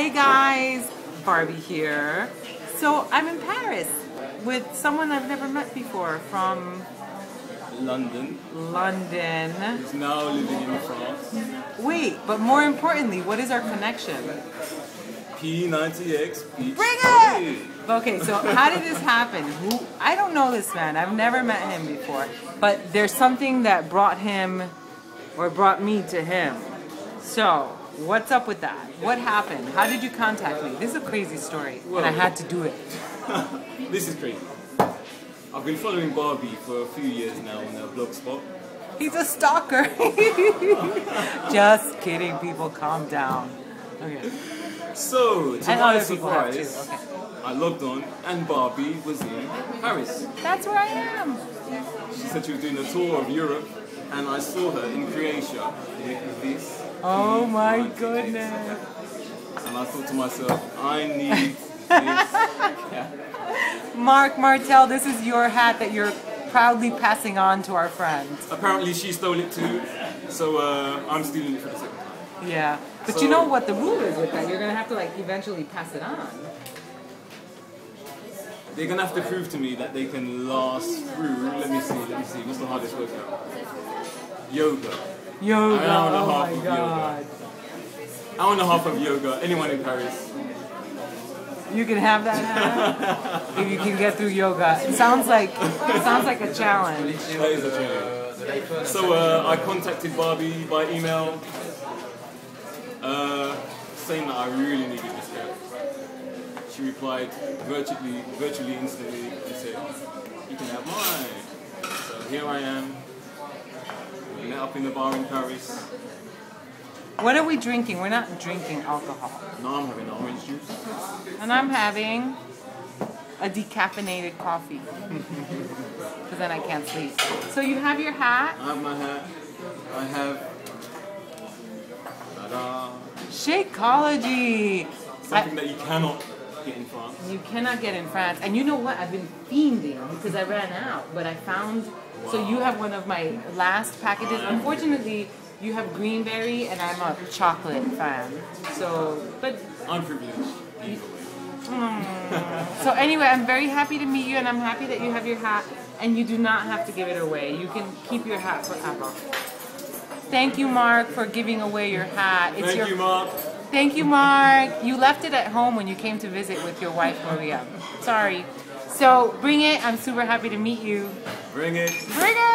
Hey guys, Barbie here. So I'm in Paris with someone I've never met before from London. London. He's now living in France. Wait, but more importantly, what is our connection? P90X Beach Bring it! Okay, so how did this happen? Who I don't know this man. I've never met him before. But there's something that brought him or brought me to him. So, what's up with that? What happened? How did you contact me? This is a crazy story, and I had to do it. This is crazy. I've been following Barbie for a few years now on her blogspot. He's a stalker. Just kidding, people. Calm down. Okay. So, to And my other people have too. surprise, Okay. I logged on and Barbie was in Paris. That's where I am. She said she was doing a tour of Europe and I saw her in Croatia with this. Oh my P90X. goodness. And I thought to myself, I need this. Mark Martel, this is your hat that you're proudly passing on to our friends. Apparently she stole it too, so uh, I'm stealing it for the second time. Yeah. But So- you know what the rule is with that? You're gonna have to like eventually pass it on. They're gonna have to prove to me that they can last through. Let me see. Let me see. What's the hardest workout? Yoga. Yoga. Hour and a oh half my of god. Hour and a half of yoga. Anyone in Paris? You can have that hat if you can get through yoga. It sounds like it sounds like a challenge. That is a challenge. So uh, I contacted Barbie by email, uh, saying that I really needed this hat. She replied virtually, virtually instantly and said, "You can have mine." So here I am. Up in the bar in Paris. What are we drinking? We're not drinking alcohol. No, I'm having orange juice. And I'm having a decaffeinated coffee. Because then I can't sleep. So you have your hat. I have my hat. I have. Ta-da! Shakeology. Something that you cannot get in France. You cannot get in France. And you know what? I've been fiending because I ran out. But I found. So you have one of my last packages. Unfortunately, you have greenberry and I'm a chocolate fan. So, but. I'm privileged. Either way. So anyway, I'm very happy to meet you and I'm happy that you have your hat and you do not have to give it away. You can keep your hat forever. Thank you, Mark, for giving away your hat. It's Thank your you, Mark. Thank you, Mark. You left it at home when you came to visit with your wife, Maria. Sorry. So bring it. I'm super happy to meet you. Bring it. Bring it!